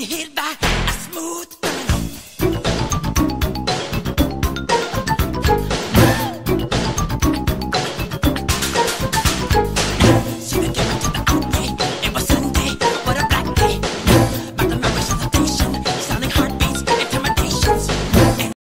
hit by